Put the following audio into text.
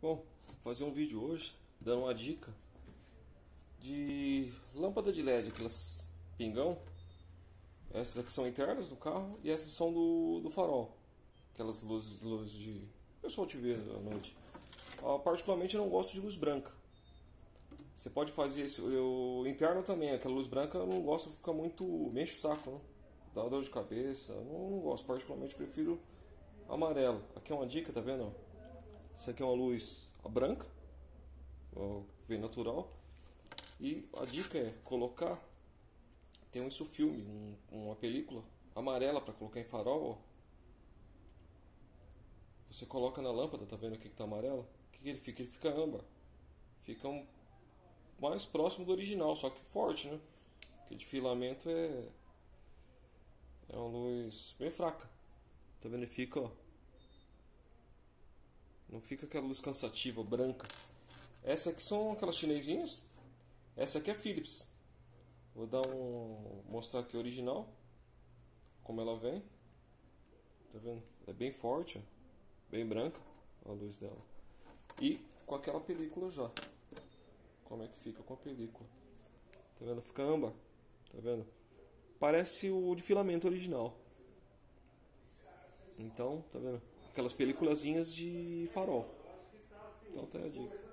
Bom, vou fazer um vídeo hoje dando uma dica de lâmpada de LED, aquelas pingão. Essas aqui são internas do carro e essas são do, do farol. Aquelas luzes, luzes de. O pessoal te vê à noite. Eu, particularmente eu não gosto de luz branca. Você pode fazer isso. O interno também, aquela luz branca eu não gosto, fica muito. me enche o saco, né? Dá dor de cabeça. Não, não gosto, particularmente prefiro amarelo. Aqui é uma dica, tá vendo? Isso aqui é uma luz branca, vem natural. E a dica é colocar, tem um isso filme, um, uma película amarela para colocar em farol. Ó. Você coloca na lâmpada, tá vendo aqui que tá amarelo? O que, que ele fica? Ele fica âmbar. Fica um, mais próximo do original, só que forte, né? Porque de filamento é é uma luz bem fraca. Tá vendo? Ele fica, ó. Não fica aquela luz cansativa, branca. Essa aqui são aquelas chinesinhas. Essa aqui é Philips. Vou dar um mostrar aqui original como ela vem. Tá vendo? É bem forte, ó. bem branca a luz dela. E com aquela película já. Como é que fica com a película? Tá vendo? Fica âmbar. Tá vendo? Parece o de filamento original. Então, tá vendo? Aquelas peliculazinhas de farol. Então tá a dica.